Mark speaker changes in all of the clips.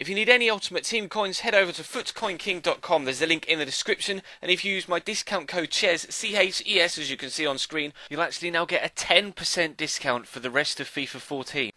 Speaker 1: If you need any Ultimate Team coins, head over to futcoinking.com. There's a link in the description. And if you use my discount code CHES, C H E S, as you can see on screen, you'll actually now get a 10% discount for the rest of FIFA 14.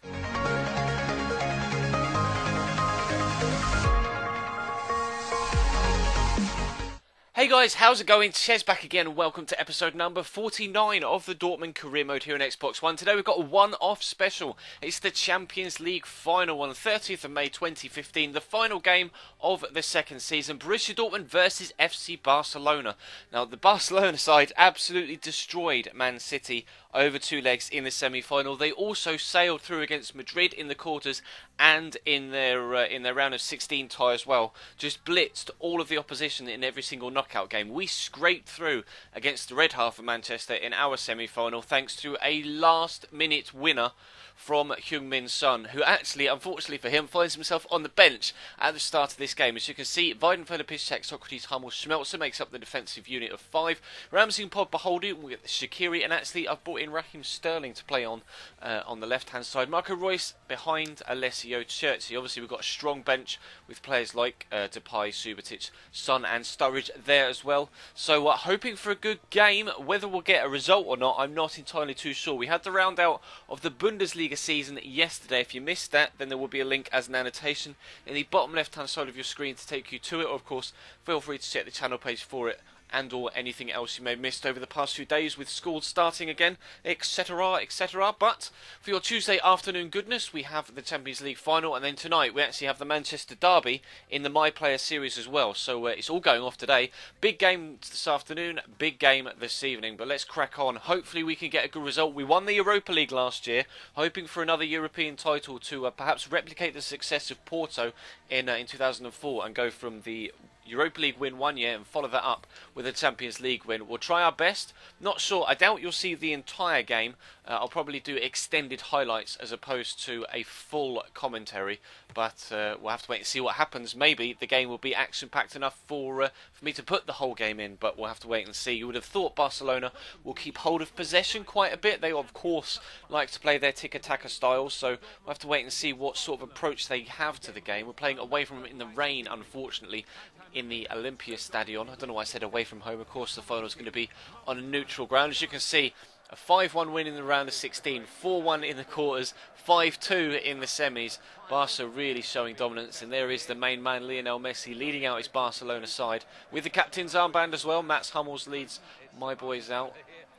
Speaker 1: Hey guys, how's it going? Ches back again and welcome to episode number 49 of the Dortmund Career Mode here on Xbox One. Today we've got a one-off special. It's the Champions League final on the 30th of May 2015, the final game of the second season. Borussia Dortmund versus FC Barcelona. Now the Barcelona side absolutely destroyed Man City over two legs in the semi-final. They also sailed through against Madrid in the quarters and in their uh, in their round of 16 tie as well. Just blitzed all of the opposition in every single knockout game. We scraped through against the red half of Manchester in our semi-final thanks to a last-minute winner from Heung-min Son, who actually, unfortunately for him, finds himself on the bench at the start of this game. As you can see, Weidenfeller, Piszczek, Socrates, Hummel, Schmelzer makes up the defensive unit of five. Ramsey and Pogba holding with Shaqiri, and actually I've brought in Raheem Sterling to play on uh, on the left-hand side. Marco Reus behind Alessio Cerci. Obviously, we've got a strong bench with players like uh, Depay, Subotic, Son, and Sturridge there as well. So, uh, hoping for a good game. Whether we'll get a result or not, I'm not entirely too sure. We had the round out of the Bundesliga Bundesliga season yesterday. If you missed that, then there will be a link as an annotation in the bottom left hand side of your screen to take you to it. Or, of course, feel free to check the channel page for it and or anything else you may have missed over the past few days with schools starting again, etc., etc. But for your Tuesday afternoon goodness, we have the Champions League final, and then tonight we actually have the Manchester Derby in the My Player series as well. So uh, it's all going off today. Big game this afternoon, big game this evening. But let's crack on. Hopefully we can get a good result. We won the Europa League last year, hoping for another European title to uh, perhaps replicate the success of Porto in uh, in 2004 and go from the Europa League win one year and follow that up with a Champions League win. We'll try our best. Not sure. I doubt you'll see the entire game. Uh, I'll probably do extended highlights as opposed to a full commentary. But uh, we'll have to wait and see what happens. Maybe the game will be action-packed enough for uh, for me to put the whole game in. But we'll have to wait and see. You would have thought Barcelona will keep hold of possession quite a bit. They of course like to play their tiki-taka style. So we'll have to wait and see what sort of approach they have to the game. We're playing away from them in the rain, unfortunately in the Olympia Stadion. I don't know why I said away from home. Of course, the final is going to be on a neutral ground. As you can see, a 5-1 win in the round of 16, 4-1 in the quarters, 5-2 in the semis. Barca really showing dominance, and there is the main man, Lionel Messi, leading out his Barcelona side. With the captain's armband as well, Mats Hummels leads my boys out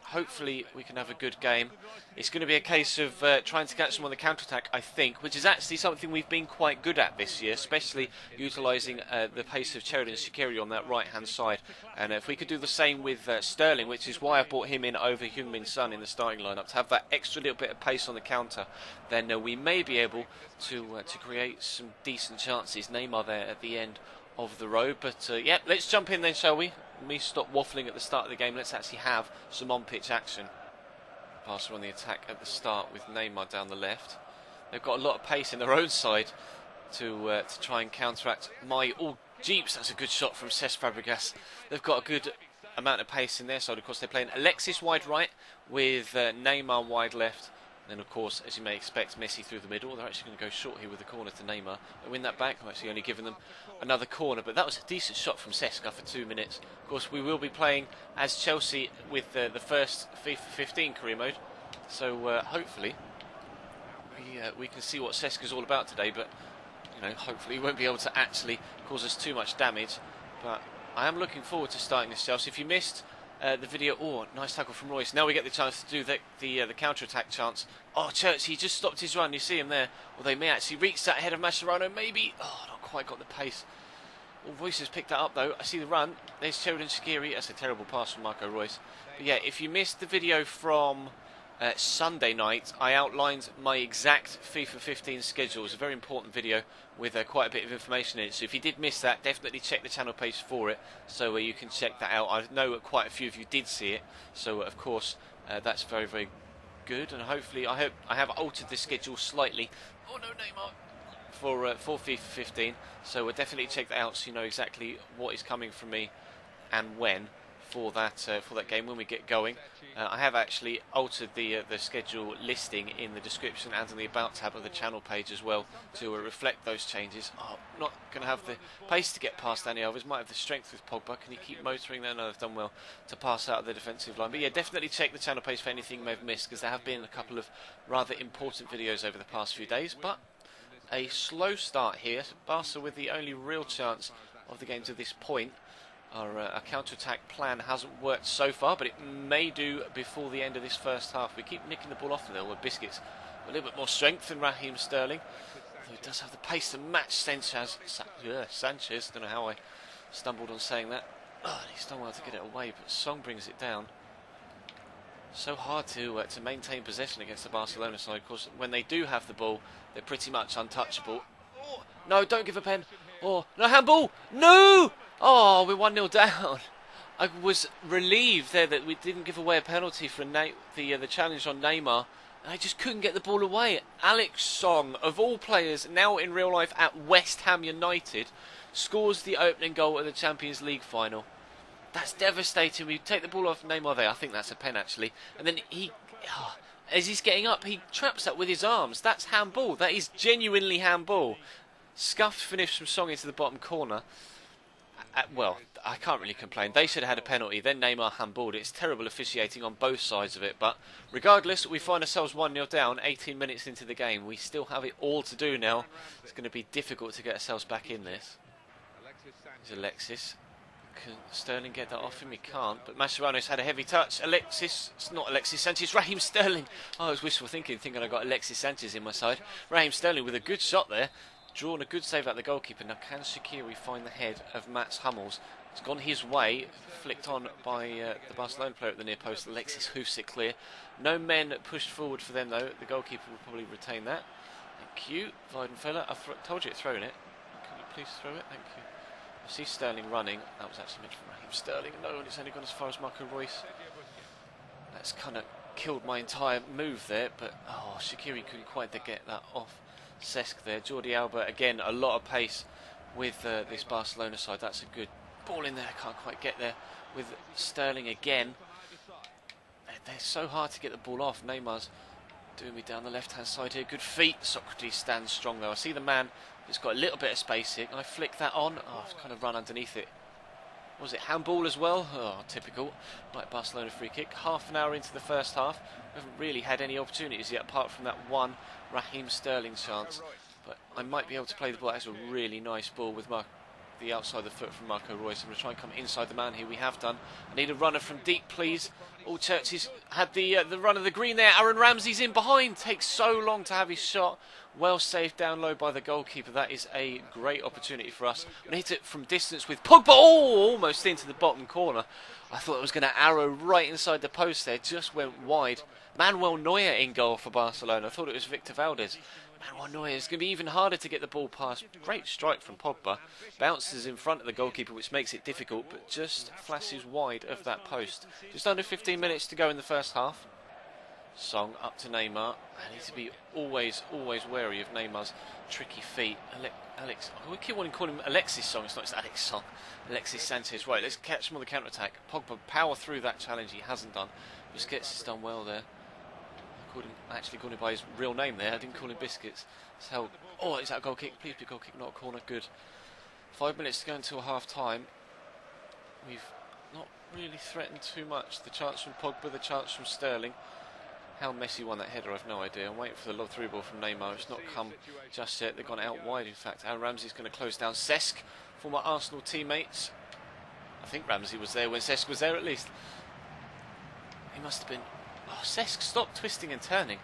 Speaker 1: hopefully we can have a good game. It's going to be a case of uh, trying to catch them on the counter-attack, I think, which is actually something we've been quite good at this year, especially utilising uh, the pace of Xherdan Shaqiri on that right-hand side. And if we could do the same with uh, Sterling, which is why I brought him in over Heung-min Son in the starting lineup, to have that extra little bit of pace on the counter, then uh, we may be able to uh, to create some decent chances. Neymar there at the end of the road. But uh, yeah, let's jump in then, shall we? me stop waffling at the start of the game. Let's actually have some on-pitch action. Barca on the attack at the start with Neymar down the left. They've got a lot of pace in their own side to uh, to try and counteract my. Oh, Jeeps, that's a good shot from Cesc Fabregas. They've got a good amount of pace in their side. Of course, they're playing Alexis wide right with uh, Neymar wide left. Then, of course, as you may expect, Messi through the middle. They're actually going to go short here with the corner to Neymar. They win that back. I'm actually only giving them another corner. But that was a decent shot from Seska for two minutes. Of course, we will be playing as Chelsea with uh, the first FIFA 15 career mode. So uh, hopefully we, uh, we can see what Cesc is all about today. But, you know, hopefully he won't be able to actually cause us too much damage. But I am looking forward to starting this Chelsea. If you missed uh, the video. Oh, nice tackle from Reus. Now we get the chance to do the the, uh, the counter attack chance. Oh, Church, he just stopped his run. You see him there. Well, they may actually reach that ahead of Mascherano. Maybe. Oh, not quite got the pace. Oh, Reus has picked that up though. I see the run. There's Xherdan Shaqiri. That's a terrible pass from Marco Reus. But yeah, if you missed the video from uh, Sunday night, I outlined my exact FIFA 15 schedule. It's a very important video with uh, quite a bit of information in it. So if you did miss that, definitely check the channel page for it, so uh, you can check that out. I know quite a few of you did see it, so uh, of course uh, that's very very good. And hopefully, I hope I have altered the schedule slightly. Oh no, Neymar. For, uh, for FIFA 15, so we'll definitely check that out so you know exactly what is coming from me and when for that uh, for that game when we get going. Uh, I have actually altered the uh, the schedule listing in the description and in the about tab of the channel page as well to uh, reflect those changes. Oh, not going to have the pace to get past Dani Alves. Might have the strength with Pogba. Can he keep motoring there? No, they've done well to pass out of the defensive line. But yeah, definitely check the channel page for anything you may have missed because there have been a couple of rather important videos over the past few days. But a slow start here. Barca with the only real chance of the game to this point. Our, uh, counter-attack plan hasn't worked so far, but it may do before the end of this first half. We keep nicking the ball off there with Biscuits. A little bit more strength than Raheem Sterling. Though he does have the pace to match Sanchez. Sa yeah, Sanchez. Don't know how I stumbled on saying that. Oh, he's done well to get it away, but Song brings it down. So hard to uh, to maintain possession against the Barcelona side. Of course, when they do have the ball, they're pretty much untouchable. Oh, no, don't give a pen. Oh, no handball. No! Oh, we're 1 0 down. I was relieved there that we didn't give away a penalty for Na the uh, the challenge on Neymar. I just couldn't get the ball away. Alex Song, of all players, now in real life at West Ham United, scores the opening goal of the Champions League final. That's devastating. We take the ball off Neymar there. I think that's a pen actually. And then he, oh, as he's getting up, he traps that with his arms. That's handball. That is genuinely handball. Scuffed finish from Song into the bottom corner. Uh, well, I can't really complain. They should have had a penalty. Then Neymar handballed. It's terrible officiating on both sides of it. But regardless, we find ourselves 1 0 down 18 minutes into the game. We still have it all to do now. It's going to be difficult to get ourselves back in this. There's Alexis. Can Sterling get that off him? He can't. But Mascherano's had a heavy touch. Alexis, it's not Alexis Sanchez, Raheem Sterling. Oh, I was wishful thinking, thinking I got Alexis Sanchez in my side. Raheem Sterling with a good shot there drawn a good save at the goalkeeper. Now can Shaqiri find the head of Mats Hummels? It's gone his way, flicked on by uh, the Barcelona player at the near post. Alexis it clear. No men pushed forward for them though. The goalkeeper will probably retain that. Thank you, Weidenfeller. I've told you it's thrown it. Can you please throw it? Thank you. I see Sterling running. That was actually meant for Raheem Sterling. No, and it's only gone as far as Marco Reus. That's kind of killed my entire move there, but oh, Shaqiri couldn't quite get that off. Cesc there. Jordi Alba, again, a lot of pace with uh, this Barcelona side. That's a good ball in there. Can't quite get there with Sterling again. They're so hard to get the ball off. Neymar's doing me down the left-hand side here. Good feet. Socrates stands strong though. I see the man who's got a little bit of space here. Can I flick that on? Oh, I've kind of run underneath it. Was it handball as well? Oh, typical. Like Barcelona free kick. Half an hour into the first half. We haven't really had any opportunities yet apart from that one Raheem Sterling chance. But I might be able to play the ball. That's a really nice ball with Mark, the outside the foot from Marco Reus. I'm going to try and come inside the man here. We have done. I need a runner from deep, please. All Churches had the uh, the run of the green there. Aaron Ramsey's in behind. Takes so long to have his shot. Well saved down low by the goalkeeper. That is a great opportunity for us. And hit it from distance with Pogba. Oh, almost into the bottom corner. I thought it was going to arrow right inside the post there. Just went wide. Manuel Neuer in goal for Barcelona. I thought it was Victor Manuel Neuer is going to be even harder to get the ball past. Great strike from Pogba. Bounces in front of the goalkeeper, which makes it difficult, but just flashes wide of that post. Just under 15 minutes to go in the first half. Song up to Neymar. I need to be always, always wary of Neymar's tricky feet. Ale Alex, oh, we keep wanting to call him Alexis Song. It's not, it's Alex Song. Alexis Sanchez. Right, let's catch him on the counter attack. Pogba power through that challenge. He hasn't done. Busquets has done well there called him, actually called him by his real name there. I didn't call him Biscuits. So, oh, is that a goal kick? Please be goal kick, not a corner. Good. Five minutes to go until half time. We've not really threatened too much. The chance from Pogba, the chance from Sterling. How Messi won that header, I've no idea. I'm waiting for the lob through ball from Neymar. It's not come just yet. They've gone out wide, in fact. Aaron Ramsey's going to close down Cesc, former Arsenal teammates. I think Ramsey was there when Cesc was there, at least. He must have been Oh, Cesc, stop twisting and turning.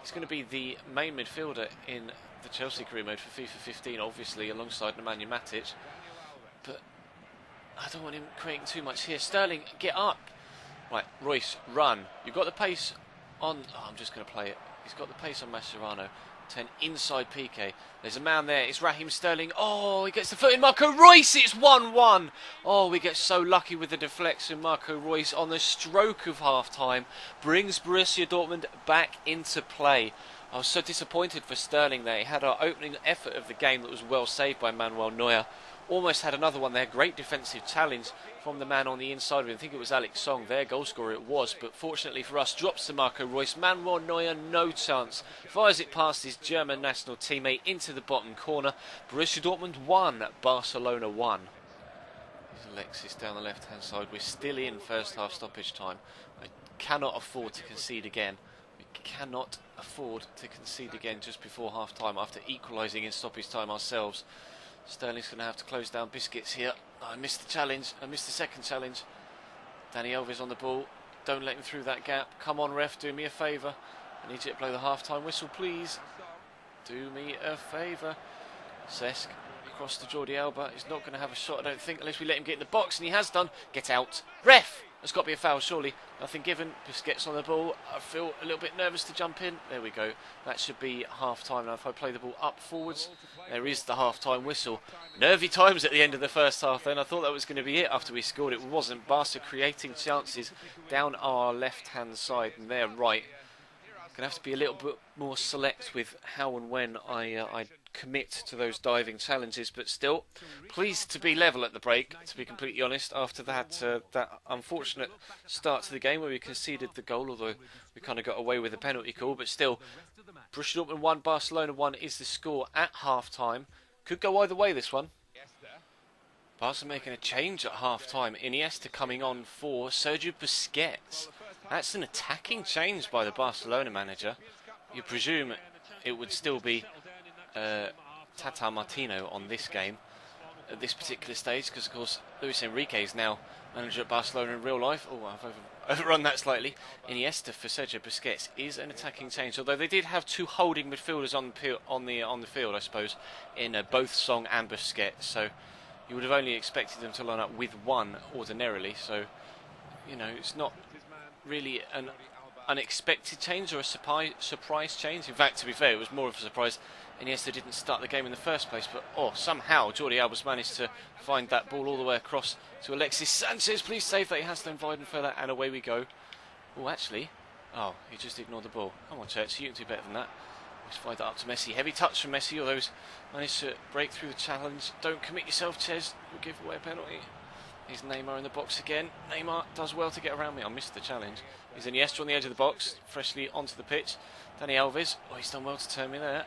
Speaker 1: He's going to be the main midfielder in the Chelsea career mode for FIFA 15, obviously, alongside Nemanja Matic. But I don't want him creating too much here. Sterling, get up. Right, Reus, run. You've got the pace on... Oh, I'm just going to play it. He's got the pace on Mascherano. 10 inside PK. There's a man there. It's Raheem Sterling. Oh, he gets the foot in Marco Reus. It's 1-1. Oh, we get so lucky with the deflection. Marco Reus on the stroke of half-time brings Borussia Dortmund back into play. I was so disappointed for Sterling there. He had our opening effort of the game that was well saved by Manuel Neuer. Almost had another one there. Great defensive challenge from the man on the inside him. I think it was Alex Song, their goal scorer it was. But fortunately for us, drops to Marco Reus. Manuel Neuer, no chance. Fires it past his German national teammate into the bottom corner. Borussia Dortmund 1, Barcelona 1. There's Alexis down the left hand side. We're still in first half stoppage time. I cannot afford to concede again We cannot afford to concede again just before half time after equalising in stoppage time ourselves. Sterling's going to have to close down biscuits here. Oh, I missed the challenge. I missed the second challenge. Dani Alves on the ball. Don't let him through that gap. Come on, ref, do me a favour. I need you to blow the half time whistle, please. Do me a favour. Cesc across to Jordi Alba. He's not going to have a shot, I don't think, unless we let him get in the box, and he has done. Get out. Ref! There's got to be a foul, surely. Nothing given. Busquets on the ball. I feel a little bit nervous to jump in. There we go. That should be half time. Now, if I play the ball up forwards, there is the half time whistle. Nervy times at the end of the first half then. I thought that was going to be it after we scored. It wasn't. Barca creating chances down our left hand side and their right. Going to have to be a little bit more select with how and when I, uh, I commit to those diving challenges, but still pleased to be level at the break. To be completely honest, after that uh, that unfortunate start to the game where we conceded the goal, although we kind of got away with a penalty call, but still, Borussia Dortmund one, Barcelona one is the score at half time. Could go either way this one. Barca making a change at half time. Iniesta coming on for Sergio Busquets. That's an attacking change by the Barcelona manager. You presume it would still be uh, Tata Martino on this game at this particular stage because, of course, Luis Enrique is now manager at Barcelona in real life. Oh, I've over, overrun that slightly. Iniesta for Sergio Busquets is an attacking change, although they did have two holding midfielders on the on the on the field, I suppose, in uh, both Song and Busquets. So you would have only expected them to line up with one ordinarily. So you know, it's not really an unexpected change or a surprise surprise change. In fact, to be fair, it was more of a surprise Iniesta didn't start the game in the first place, but oh, somehow Jordi Alba's managed to find that ball all the way across to Alexis Sanchez. Please save that he has to invite him for that, and away we go. Oh, actually, oh, he just ignored the ball. Come on, Church, you can do better than that. Let's find that up to Messi. Heavy touch from Messi, although he's managed to break through the challenge. Don't commit yourself, Ches. You'll give away a penalty. Here's Neymar in the box again. Neymar does well to get around me. I missed the challenge. He's Iniesta on the edge of the box, freshly onto the pitch. Dani Alves. Oh, he's done well to turn me there.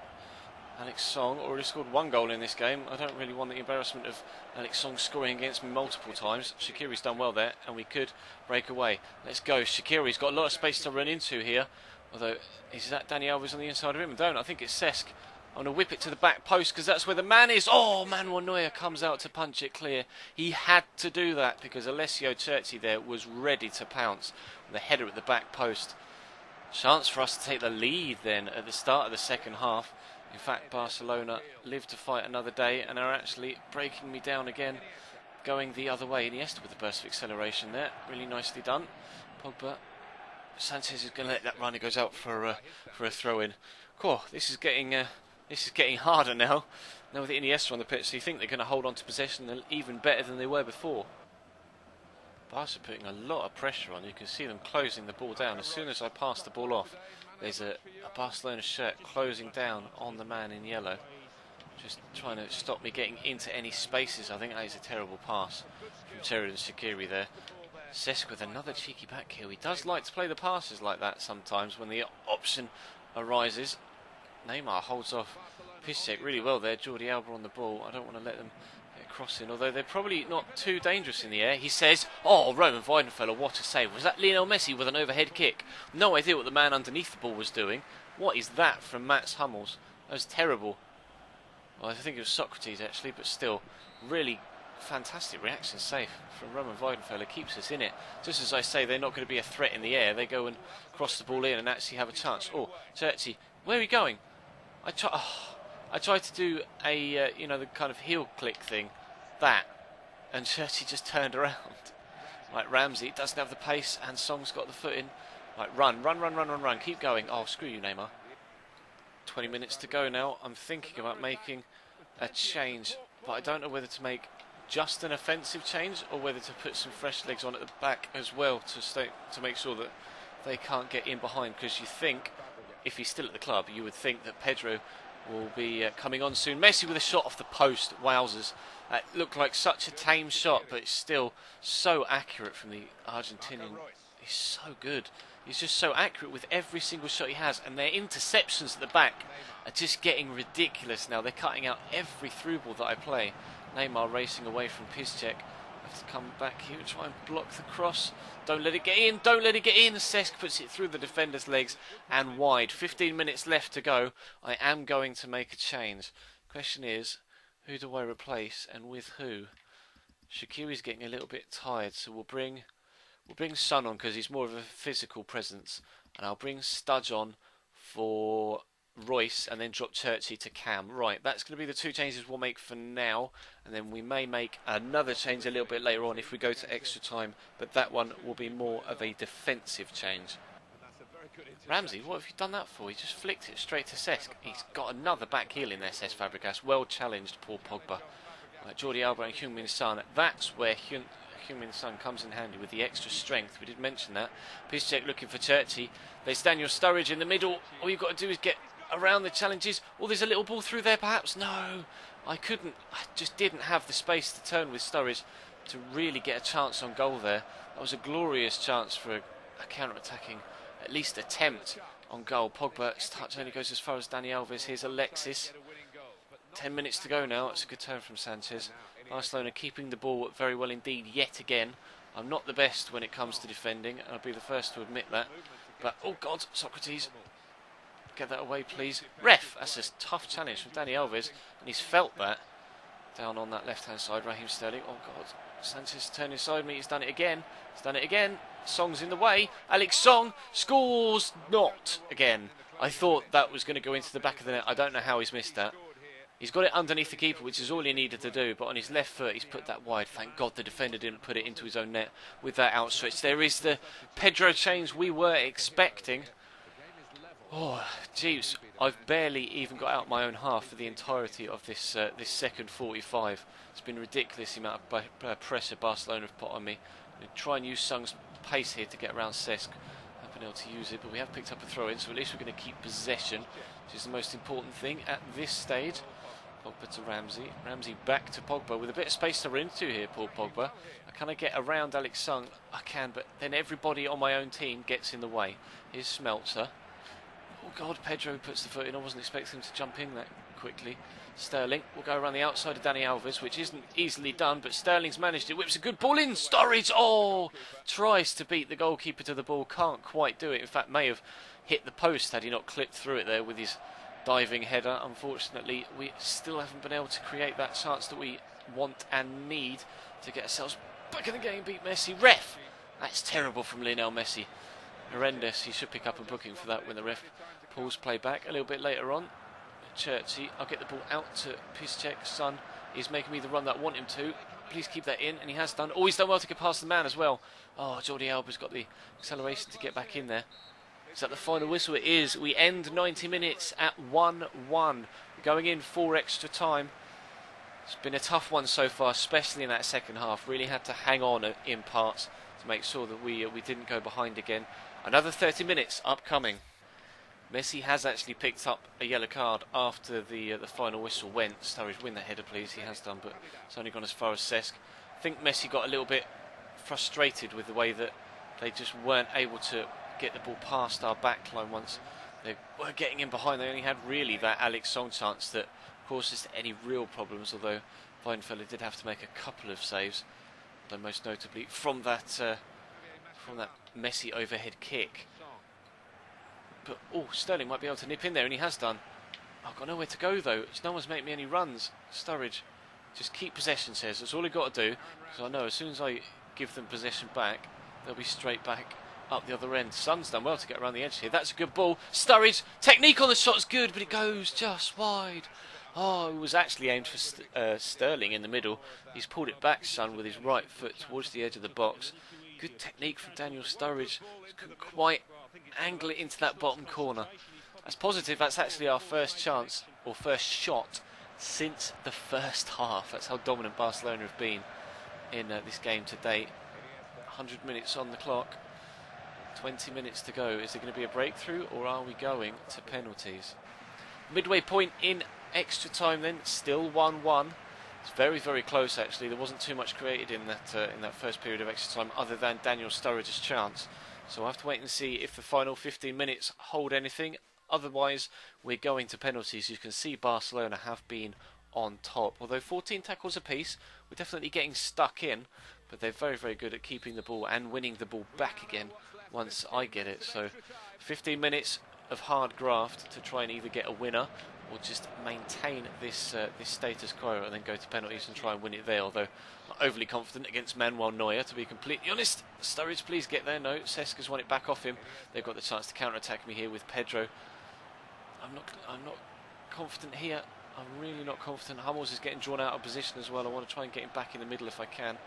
Speaker 1: Alex Song already scored one goal in this game. I don't really want the embarrassment of Alex Song scoring against me multiple times. Shaqiri's done well there, and we could break away. Let's go. Shaqiri's got a lot of space to run into here. Although, is that Dani Alves on the inside of him? I don't. I think it's Cesc. I'm going to whip it to the back post because that's where the man is. Oh, Manuel Neuer comes out to punch it clear. He had to do that because Alessio Cerci there was ready to pounce. The header at the back post. Chance for us to take the lead then at the start of the second half. In fact, Barcelona live to fight another day and are actually breaking me down again, going the other way. Iniesta with a burst of acceleration there, really nicely done. Pogba, Sanchez is going to let that run. He goes out for a, for a throw in. Cool. This is getting uh, this is getting harder now. Now with Iniesta on the pitch, so you think they're going to hold on to possession even better than they were before. Barca putting a lot of pressure on. You can see them closing the ball down. As soon as I pass the ball off, there's a, a Barcelona shirt closing down on the man in yellow. Just trying to stop me getting into any spaces. I think that is a terrible pass from Terry and Shaqiri there. Cesc with another cheeky back heel. He does like to play the passes like that sometimes when the option arises. Neymar holds off Piszczek really well there. Jordi Alba on the ball. I don't want to let them crossing, although they're probably not too dangerous in the air. He says, Oh, Roman Weidenfeller, what a save. Was that Lionel Messi with an overhead kick? No idea what the man underneath the ball was doing. What is that from Mats Hummels? That was terrible. Well, I think it was Socrates actually, but still, really fantastic reaction safe from Roman Weidenfeller. Keeps us in it. Just as I say, they're not going to be a threat in the air. They go and cross the ball in and actually have a chance. Oh, Cerci, where are we going? I try. Oh, I tried to do a uh, you know the kind of heel click thing, that, and Cerci just turned around. Like Ramsey doesn't have the pace, and Song's got the foot in. Like run, run, run, run, run, run. Keep going. Oh, screw you, Neymar. 20 minutes to go now. I'm thinking about making a change, but I don't know whether to make just an offensive change or whether to put some fresh legs on at the back as well to stay to make sure that they can't get in behind. Because you think if he's still at the club, you would think that Pedro will be uh, coming on soon. Messi with a shot off the post. Wowzers. That looked like such a tame shot, but it's still so accurate from the Argentinian. He's so good. He's just so accurate with every single shot he has, and their interceptions at the back are just getting ridiculous now. They're cutting out every through ball that I play. Neymar racing away from Piszczek. To come back here and try and block the cross. Don't let it get in. Don't let it get in. Cesc puts it through the defender's legs and wide. 15 minutes left to go. I am going to make a change. Question is, who do I replace and with who? Shaqiri's getting a little bit tired, so we'll bring we'll bring Son on because he's more of a physical presence, and I'll bring Studge on for Reus and then drop Cerci to Cam. Right, that's going to be the two changes we'll make for now, and then we may make another change a little bit later on if we go to extra time, but that one will be more of a defensive change. Ramsey, what have you done that for? He just flicked it straight to Cesc. He's got another back heel in there, Cesc Fabregas. Well challenged, Paul Pogba. Jordi Alba and Heung-Min Son. That's where Heung-Min Son comes in handy with the extra strength. We did mention that. Piszczek looking for Cerci. There's Daniel Sturridge in the middle. All you've got to do is get around the challenges. Oh, there's a little ball through there, perhaps. No, I couldn't. I just didn't have the space to turn with Sturridge to really get a chance on goal there. That was a glorious chance for a, a counter-attacking, at least attempt on goal. Pogba's touch only goes as far as Dani Alves. Here's Alexis. Ten minutes to go now. It's a good turn from Sanchez. Barcelona keeping the ball very well indeed yet again. I'm not the best when it comes to defending, and I'll be the first to admit that. But, oh God, Socrates, Get that away, please. Ref, that's a tough challenge from Dani Alves, and he's felt that. Down on that left-hand side, Raheem Sterling. Oh, God. Sanchez turning inside me. He's done it again. He's done it again. Song's in the way. Alex Song scores not again. I thought that was going to go into the back of the net. I don't know how he's missed that. He's got it underneath the keeper, which is all he needed to do. But on his left foot, he's put that wide. Thank God the defender didn't put it into his own net with that outstretched. There is the Pedro change we were expecting. Oh, jeez, I've barely even got out my own half for the entirety of this uh, this second 45. It's been ridiculous the amount of uh, pressure Barcelona have put on me. I'm try and use Sung's pace here to get around Cesc. I've been able to use it, but we have picked up a throw in, so at least we're going to keep possession, which is the most important thing at this stage. Pogba to Ramsey. Ramsey back to Pogba with a bit of space to run into here, Paul Pogba. I Can I get around Alex Song? I can, but then everybody on my own team gets in the way. Here's Schmelzer. God, Pedro puts the foot in. I wasn't expecting him to jump in that quickly. Sterling will go around the outside of Dani Alves, which isn't easily done, but Sterling's managed it. Whips a good ball in. Sturridge, oh, tries to beat the goalkeeper to the ball. Can't quite do it. In fact, may have hit the post had he not clipped through it there with his diving header. Unfortunately, we still haven't been able to create that chance that we want and need to get ourselves back in the game, beat Messi. Ref, that's terrible from Lionel Messi. Horrendous. He should pick up a booking for that when the ref pulls play back a little bit later on. Cerci, I'll get the ball out to Piszczek. Son is making me the run that I want him to. Please keep that in, and he has done. Oh, he's done well to get past the man as well. Oh, Jordi Alba's got the acceleration to get back in there. Is that the final whistle? It is. We end 90 minutes at 1-1. Going in for extra time. It's been a tough one so far, especially in that second half. Really had to hang on in parts to make sure that we uh, we didn't go behind again. Another 30 minutes upcoming. Messi has actually picked up a yellow card after the uh, the final whistle went. Sturridge, win the header, please. He has done, but it's only gone as far as Cesc. I think Messi got a little bit frustrated with the way that they just weren't able to get the ball past our backline once they were getting in behind. They only had really that Alex Song chance that causes any real problems, although Weidenfeller did have to make a couple of saves, though most notably from that uh, from that Messi overhead kick. But, oh, Sterling might be able to nip in there, and he has done. I've got nowhere to go, though. No one's making me any runs. Sturridge, just keep possession, says. That's all I've got to do. Because I know as soon as I give them possession back, they'll be straight back up the other end. Son's done well to get around the edge here. That's a good ball. Sturridge, technique on the shot's good, but it goes just wide. Oh, it was actually aimed for St uh, Sterling in the middle. He's pulled it back, Son, with his right foot towards the edge of the box. Good technique from Daniel Sturridge. Couldn't quite angle it into that bottom corner. That's positive. That's actually our first chance or first shot since the first half. That's how dominant Barcelona have been in uh, this game today. 100 minutes on the clock. 20 minutes to go. Is there going to be a breakthrough or are we going to penalties? Midway point in extra time then, still 1-1. It's very, very close actually. There wasn't too much created in that uh, in that first period of extra time other than Daniel Sturridge's chance. So we'll have to wait and see if the final 15 minutes hold anything. Otherwise, we're going to penalties. You can see Barcelona have been on top. Although 14 tackles apiece, we're definitely getting stuck in. But they're very, very good at keeping the ball and winning the ball back again once I get it. So 15 minutes of hard graft to try and either get a winner or just maintain this uh, this status quo and then go to penalties and try and win it there. Although overly confident against Manuel Neuer, to be completely honest. Sturridge, please get there. No, Cesca's won it back off him. They've got the chance to counter-attack me here with Pedro. I'm not I'm not confident here. I'm really not confident. Hummels is getting drawn out of position as well. I want to try and get him back in the middle if I can.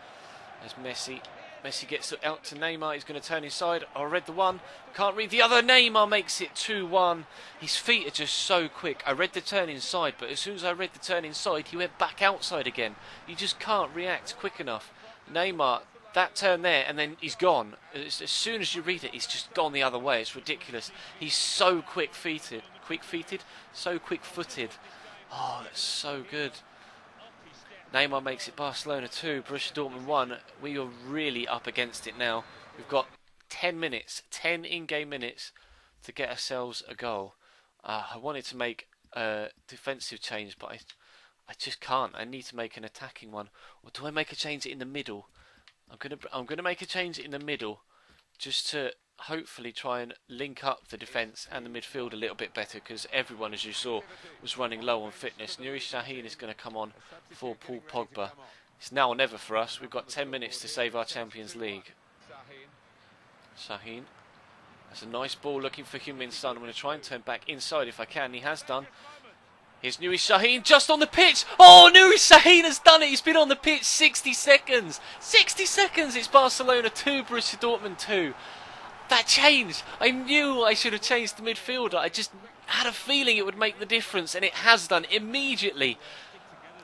Speaker 1: As Messi Messi gets out to Neymar. He's going to turn inside. I read the one. Can't read the other. Neymar makes it 2-1. His feet are just so quick. I read the turn inside, but as soon as I read the turn inside, he went back outside again. You just can't react quick enough. Neymar, that turn there, and then he's gone. As, as soon as you read it, he's just gone the other way. It's ridiculous. He's so quick-feeted. Quick-feeted? So quick-footed. Oh, that's so good. Neymar makes it Barcelona 2, Borussia Dortmund 1. We are really up against it now. We've got 10 minutes, 10 in-game minutes to get ourselves a goal. Uh, I wanted to make a defensive change, but I, I just can't. I need to make an attacking one. Or do I make a change in the middle? I'm gonna I'm gonna make a change in the middle, just to hopefully try and link up the defence and the midfield a little bit better because everyone, as you saw, was running low on fitness. Nuri Sahin is going to come on for Paul Pogba. It's now or never for us. We've got 10 minutes to save our Champions League. Sahin. That's a nice ball looking for Heung-min Son. I'm going to try and turn back inside if I can. He has done. Here's Nuri Sahin just on the pitch. Oh, Nuri Sahin has done it. He's been on the pitch 60 seconds. 60 seconds. It's Barcelona 2, Borussia Dortmund 2 that changed. I knew I should have changed the midfielder. I just had a feeling it would make the difference, and it has done immediately.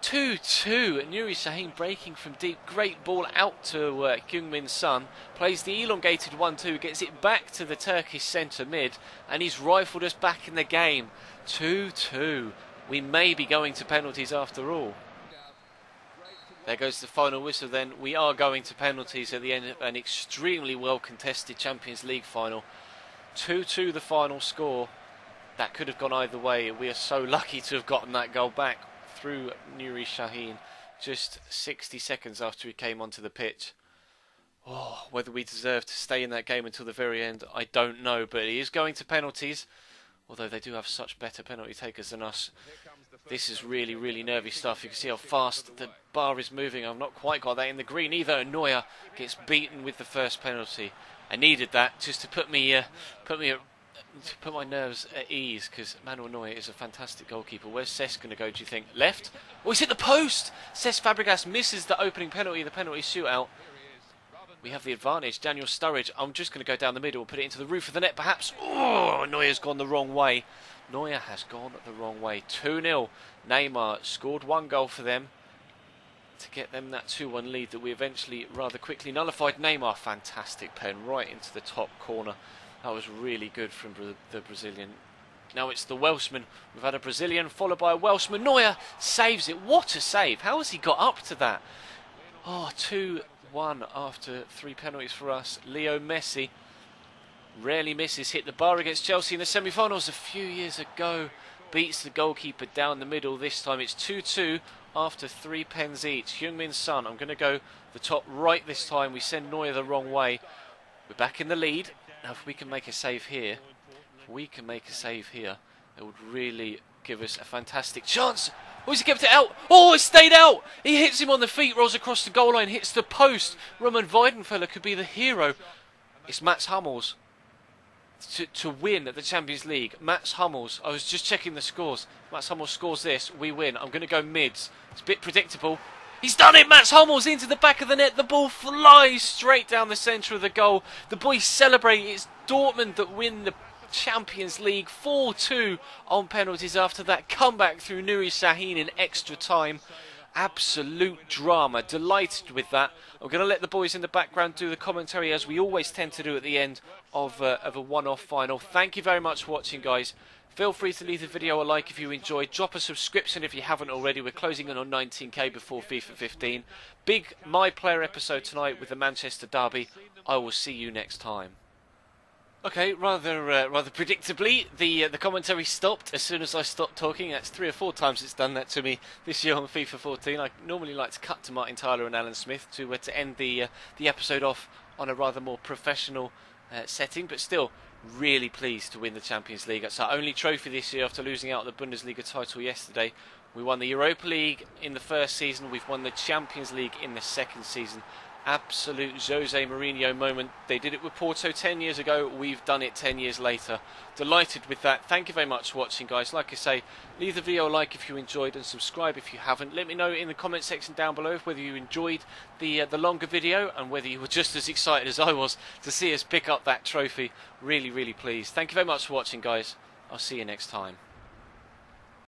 Speaker 1: 2-2. Nuri Sahin breaking from deep. Great ball out to uh, Heung-min Son. Plays the elongated 1-2. Gets it back to the Turkish centre mid. And he's rifled us back in the game. 2-2. We may be going to penalties after all. There goes the final whistle then. We are going to penalties at the end of an extremely well contested Champions League final. 2-2 the final score. That could have gone either way. We are so lucky to have gotten that goal back through Nuri Sahin just 60 seconds after he came onto the pitch. Oh, whether we deserve to stay in that game until the very end, I don't know. But he is going to penalties, although they do have such better penalty takers than us. This is really, really nervy stuff. You can see how fast the bar is moving. I've not quite got that in the green either. Neuer gets beaten with the first penalty. I needed that just to put me, uh, put me, uh, to put my nerves at ease because Manuel Neuer is a fantastic goalkeeper. Where's Cesc going to go? Do you think left? Oh, he's hit the post. Cesc Fabregas misses the opening penalty, the penalty shootout. We have the advantage. Daniel Sturridge. I'm just going to go down the middle, put it into the roof of the net, perhaps. Oh, Neuer's gone the wrong way. Neuer has gone the wrong way. 2-0. Neymar scored one goal for them to get them that 2-1 lead that we eventually rather quickly nullified. Neymar, fantastic pen right into the top corner. That was really good from the Brazilian. Now it's the Welshman. We've had a Brazilian followed by a Welshman. Neuer saves it. What a save. How has he got up to that? Ah, oh, 2-1 after three penalties for us. Leo Messi rarely misses, hit the bar against Chelsea in the semi-finals a few years ago. Beats the goalkeeper down the middle. This time it's 2-2 after three pens each. Heung-min Son, I'm going to go the top right this time. We send Neuer the wrong way. We're back in the lead. Now if we can make a save here, if we can make a save here, it would really give us a fantastic chance. Oh, he's kept it out. Oh, it stayed out. He hits him on the feet, rolls across the goal line, hits the post. Roman Weidenfeller could be the hero. It's Mats Hummels to, to win the Champions League. Mats Hummels, I was just checking the scores. Mats Hummels scores this, we win. I'm going to go mids. It's a bit predictable. He's done it! Mats Hummels into the back of the net. The ball flies straight down the centre of the goal. The boys celebrate. It's Dortmund that win the Champions League 4 2 on penalties after that comeback through Nuri Sahin in extra time. Absolute drama. Delighted with that. I'm going to let the boys in the background do the commentary as we always tend to do at the end of, uh, of a one-off final. Thank you very much for watching, guys. Feel free to leave the video a like if you enjoyed. Drop a subscription if you haven't already. We're closing in on 19k before FIFA 15. Big My Player episode tonight with the Manchester Derby. I will see you next time. Okay, rather uh, rather predictably, the uh, the commentary stopped as soon as I stopped talking. That's three or four times it's done that to me this year on FIFA 14. I normally like to cut to Martin Tyler and Alan Smith to uh, to end the uh, the episode off on a rather more professional uh, setting, but still really pleased to win the Champions League. It's our only trophy this year after losing out the Bundesliga title yesterday. We won the Europa League in the first season. We've won the Champions League in the second season absolute Jose Mourinho moment. They did it with Porto 10 years ago, we've done it 10 years later. Delighted with that. Thank you very much for watching, guys. Like I say, leave the video a like if you enjoyed and subscribe if you haven't. Let me know in the comment section down below whether you enjoyed the, uh, the longer video and whether you were just as excited as I was to see us pick up that trophy. Really, really pleased. Thank you very much for watching, guys. I'll see you next time.